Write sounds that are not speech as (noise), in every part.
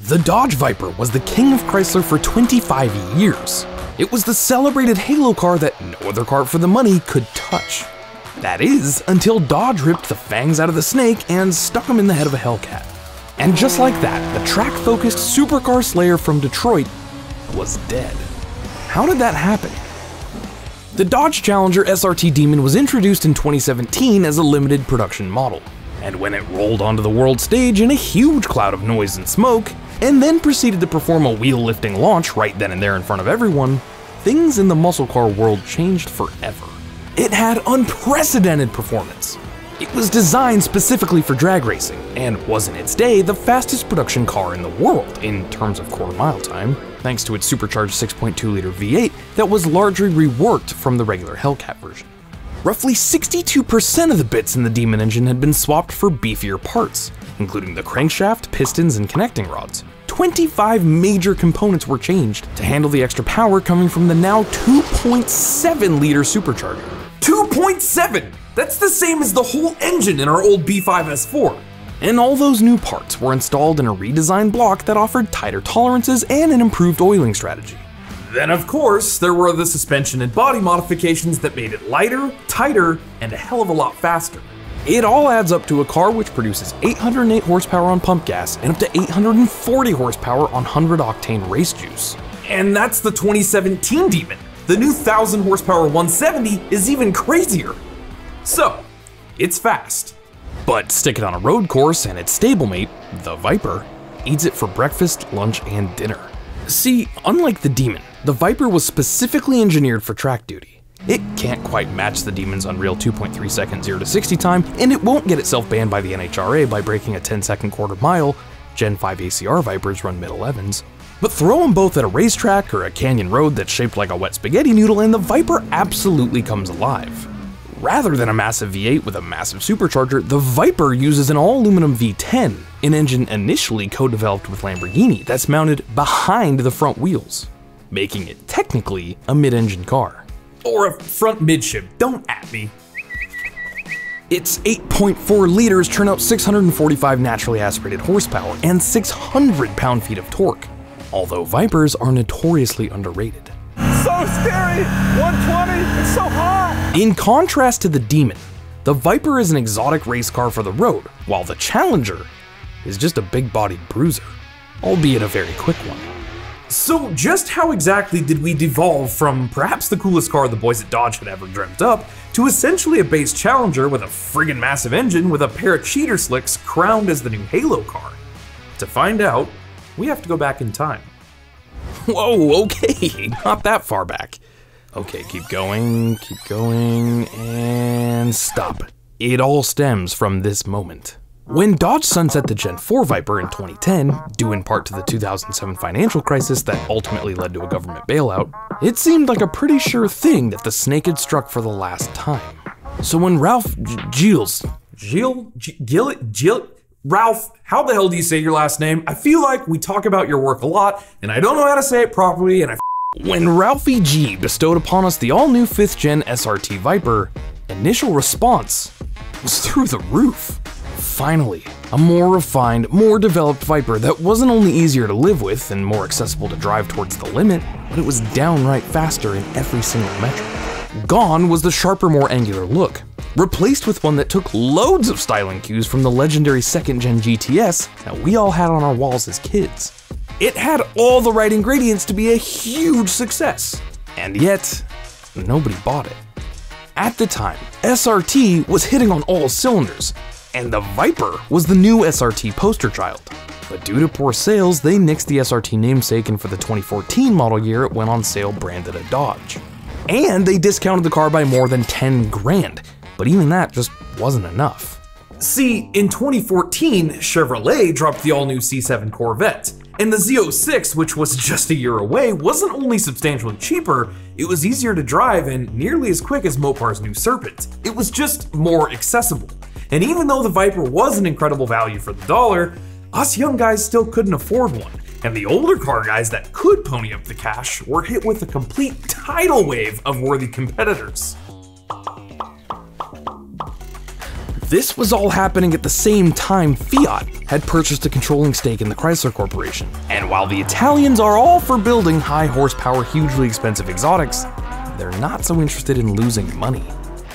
The Dodge Viper was the king of Chrysler for 25 years. It was the celebrated halo car that no other car for the money could touch. That is, until Dodge ripped the fangs out of the snake and stuck them in the head of a Hellcat. And just like that, the track focused supercar slayer from Detroit was dead. How did that happen? The Dodge Challenger SRT Demon was introduced in 2017 as a limited production model. And when it rolled onto the world stage in a huge cloud of noise and smoke, and then proceeded to perform a wheel lifting launch right then and there in front of everyone, things in the muscle car world changed forever. It had unprecedented performance. It was designed specifically for drag racing, and was in its day the fastest production car in the world in terms of quarter mile time, thanks to its supercharged 6.2 liter V8 that was largely reworked from the regular Hellcat version. Roughly 62% of the bits in the Demon engine had been swapped for beefier parts, including the crankshaft, pistons, and connecting rods. 25 major components were changed to handle the extra power coming from the now 2.7 liter supercharger. 2.7! That's the same as the whole engine in our old B5S4. And all those new parts were installed in a redesigned block that offered tighter tolerances and an improved oiling strategy. Then, of course, there were the suspension and body modifications that made it lighter, tighter, and a hell of a lot faster. It all adds up to a car which produces 808 horsepower on pump gas and up to 840 horsepower on 100 octane race juice. And that's the 2017 Demon. The new 1000 horsepower 170 is even crazier. So, it's fast. But stick it on a road course and its stablemate, the Viper, eats it for breakfast, lunch, and dinner. See, unlike the Demon, the Viper was specifically engineered for track duty. It can't quite match the Demon's Unreal 2.3 second 0 to 60 time, and it won't get itself banned by the NHRA by breaking a 10 second quarter mile. Gen 5 ACR Vipers run mid 11s. But throw them both at a racetrack or a canyon road that's shaped like a wet spaghetti noodle, and the Viper absolutely comes alive. Rather than a massive V8 with a massive supercharger, the Viper uses an all aluminum V10, an engine initially co developed with Lamborghini that's mounted behind the front wheels, making it technically a mid engine car or a front midship. Don't at me. Its 8.4 liters turn out 645 naturally aspirated horsepower and 600 pound-feet of torque, although Vipers are notoriously underrated. So scary! 120, it's so hot! In contrast to the Demon, the Viper is an exotic race car for the road, while the Challenger is just a big-bodied bruiser, albeit a very quick one. So, just how exactly did we devolve from perhaps the coolest car the boys at Dodge had ever dreamt up to essentially a base challenger with a friggin' massive engine with a pair of cheater slicks crowned as the new Halo car? To find out, we have to go back in time. Whoa, okay, (laughs) not that far back. Okay, keep going, keep going, and stop. It all stems from this moment. When Dodge sunset the Gen 4 Viper in 2010, due in part to the 2007 financial crisis that ultimately led to a government bailout, it seemed like a pretty sure thing that the snake had struck for the last time. So when Ralph Gilles, Gilles, Gilles, Gilles, Ralph, how the hell do you say your last name? I feel like we talk about your work a lot, and I don't know how to say it properly, and I When Ralphie G bestowed upon us the all-new 5th gen SRT Viper, initial response was through the roof. Finally, a more refined, more developed Viper that wasn't only easier to live with and more accessible to drive towards the limit, but it was downright faster in every single metric. Gone was the sharper, more angular look, replaced with one that took loads of styling cues from the legendary second gen GTS that we all had on our walls as kids. It had all the right ingredients to be a huge success, and yet, nobody bought it. At the time, SRT was hitting on all cylinders, and the Viper was the new SRT poster child. But due to poor sales, they nixed the SRT namesake and for the 2014 model year it went on sale branded a Dodge. And they discounted the car by more than 10 grand, but even that just wasn't enough. See, in 2014, Chevrolet dropped the all-new C7 Corvette, and the Z06, which was just a year away, wasn't only substantially cheaper, it was easier to drive and nearly as quick as Mopar's new Serpent. It was just more accessible. And even though the Viper was an incredible value for the dollar, us young guys still couldn't afford one. And the older car guys that could pony up the cash were hit with a complete tidal wave of worthy competitors. This was all happening at the same time Fiat had purchased a controlling stake in the Chrysler Corporation. And while the Italians are all for building high horsepower, hugely expensive exotics, they're not so interested in losing money.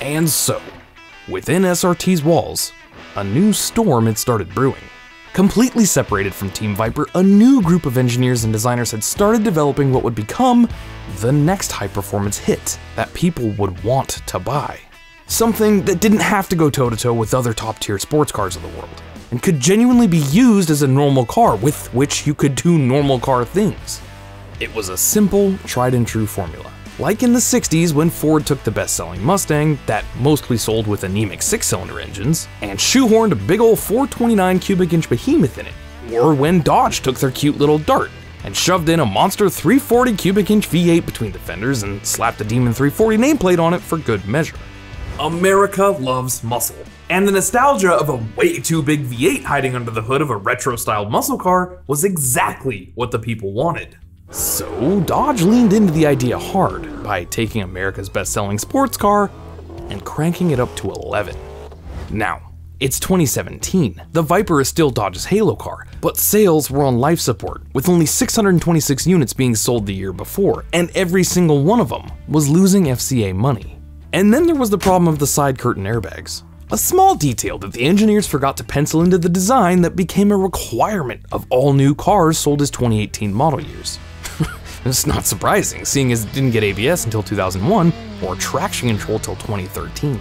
And so, within SRT's walls, a new storm had started brewing. Completely separated from Team Viper, a new group of engineers and designers had started developing what would become the next high performance hit that people would want to buy. Something that didn't have to go toe to toe with other top tier sports cars of the world, and could genuinely be used as a normal car with which you could do normal car things. It was a simple, tried and true formula. Like in the 60s when Ford took the best selling Mustang, that mostly sold with anemic six cylinder engines, and shoehorned a big ol' 429 cubic inch behemoth in it. Or when Dodge took their cute little Dart and shoved in a monster 340 cubic inch V8 between the fenders and slapped a Demon 340 nameplate on it for good measure. America loves muscle. And the nostalgia of a way too big V8 hiding under the hood of a retro styled muscle car was exactly what the people wanted. So Dodge leaned into the idea hard by taking America's best selling sports car and cranking it up to 11. Now, it's 2017. The Viper is still Dodge's Halo car, but sales were on life support, with only 626 units being sold the year before, and every single one of them was losing FCA money. And then there was the problem of the side curtain airbags. A small detail that the engineers forgot to pencil into the design that became a requirement of all new cars sold as 2018 model years. (laughs) it's not surprising, seeing as it didn't get ABS until 2001 or traction control till 2013.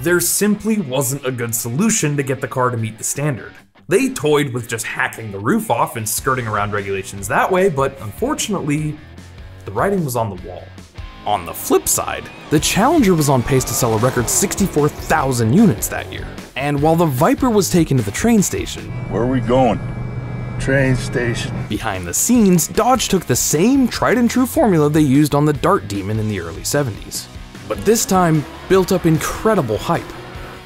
There simply wasn't a good solution to get the car to meet the standard. They toyed with just hacking the roof off and skirting around regulations that way, but unfortunately, the writing was on the wall. On the flip side, the Challenger was on pace to sell a record 64,000 units that year. And while the Viper was taken to the train station, Where are we going? Train station. behind the scenes, Dodge took the same tried and true formula they used on the Dart Demon in the early 70s. But this time, built up incredible hype.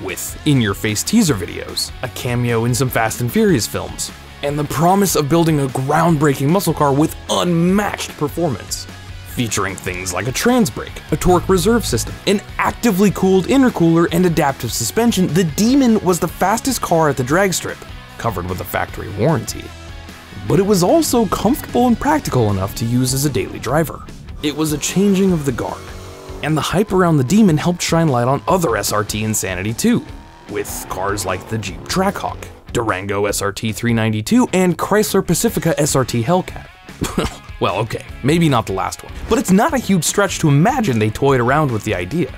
With in your face teaser videos, a cameo in some Fast and Furious films, and the promise of building a groundbreaking muscle car with unmatched performance featuring things like a trans brake, a torque reserve system, an actively cooled intercooler, and adaptive suspension, the Demon was the fastest car at the drag strip, covered with a factory warranty. But it was also comfortable and practical enough to use as a daily driver. It was a changing of the guard, and the hype around the Demon helped shine light on other SRT insanity too, with cars like the Jeep Trackhawk, Durango SRT 392, and Chrysler Pacifica SRT Hellcat. (laughs) well, okay, maybe not the last one, but it's not a huge stretch to imagine they toyed around with the idea.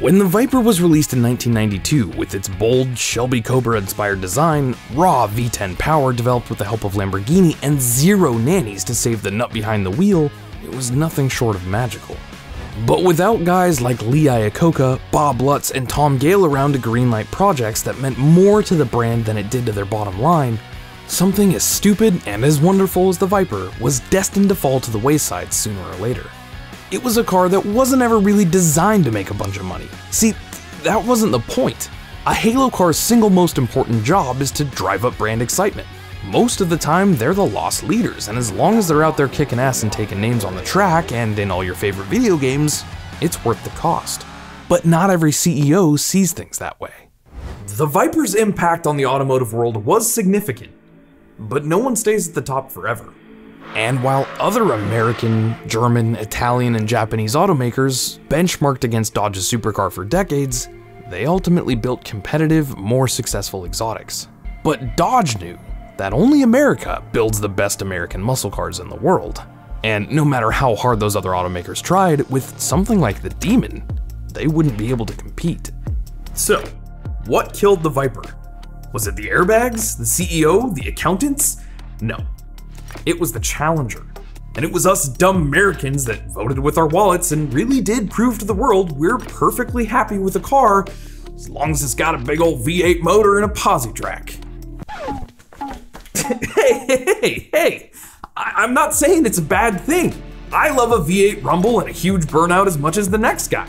When the Viper was released in 1992 with its bold Shelby Cobra inspired design, raw V10 power developed with the help of Lamborghini, and zero nannies to save the nut behind the wheel, it was nothing short of magical. But without guys like Lee Iacocca, Bob Lutz, and Tom Gale around to greenlight projects that meant more to the brand than it did to their bottom line, something as stupid and as wonderful as the Viper was destined to fall to the wayside sooner or later. It was a car that wasn't ever really designed to make a bunch of money. See, that wasn't the point. A Halo car's single most important job is to drive up brand excitement. Most of the time, they're the lost leaders, and as long as they're out there kicking ass and taking names on the track and in all your favorite video games, it's worth the cost. But not every CEO sees things that way. The Viper's impact on the automotive world was significant, but no one stays at the top forever. And while other American, German, Italian, and Japanese automakers benchmarked against Dodge's supercar for decades, they ultimately built competitive, more successful exotics. But Dodge knew that only America builds the best American muscle cars in the world. And no matter how hard those other automakers tried, with something like the Demon, they wouldn't be able to compete. So, what killed the Viper? Was it the airbags, the CEO, the accountants? No. It was the Challenger. And it was us dumb Americans that voted with our wallets and really did prove to the world we're perfectly happy with a car as long as it's got a big old V8 motor and a posi track. hey, (laughs) hey, hey, hey! I- I'm not saying it's a bad thing. I love a V8 rumble and a huge burnout as much as the next guy.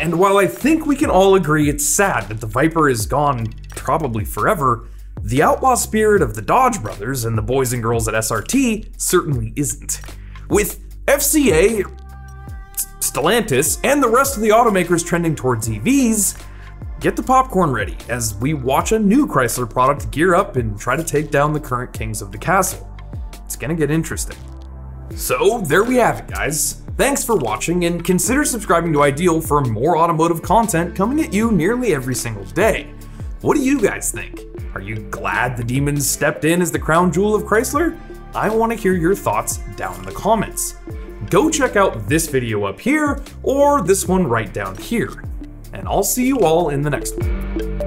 And while I think we can all agree it's sad that the Viper is gone probably forever, the outlaw spirit of the Dodge brothers and the boys and girls at SRT certainly isn't. With FCA, Stellantis, and the rest of the automakers trending towards EVs, Get the popcorn ready as we watch a new Chrysler product gear up and try to take down the current kings of the castle. It's gonna get interesting. So there we have it guys. Thanks for watching and consider subscribing to Ideal for more automotive content coming at you nearly every single day. What do you guys think? Are you glad the demons stepped in as the crown jewel of Chrysler? I want to hear your thoughts down in the comments. Go check out this video up here or this one right down here. And I'll see you all in the next one.